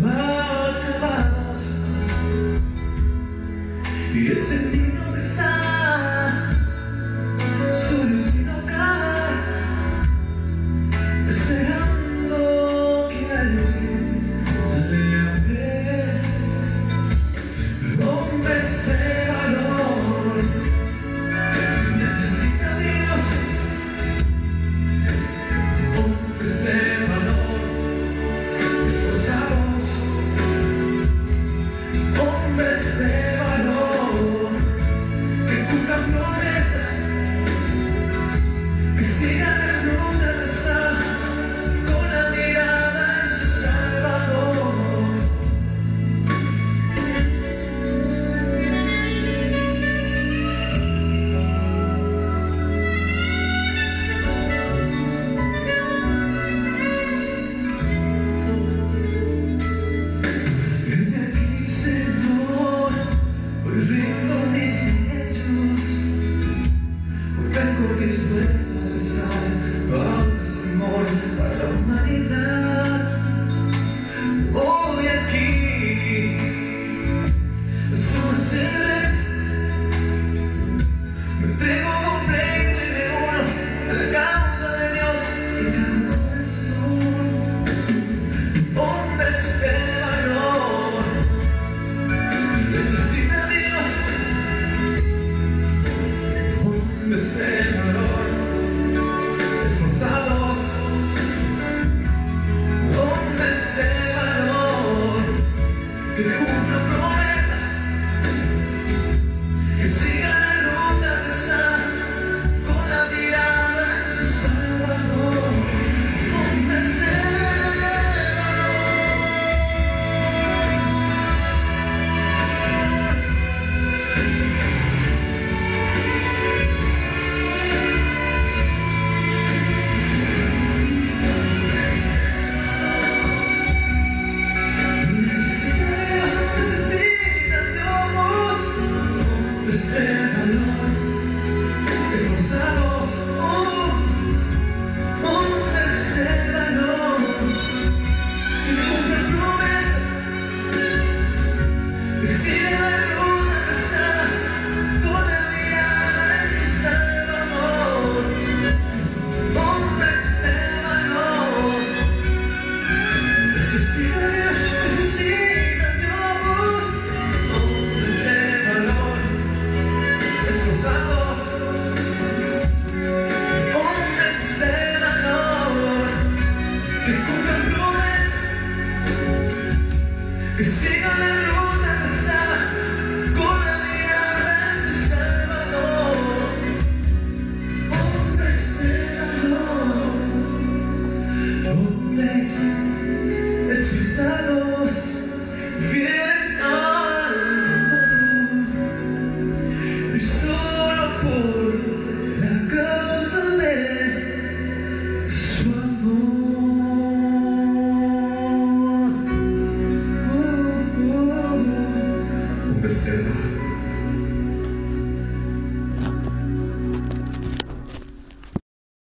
malvados. Y ese niño que está mistake. que cubren que interested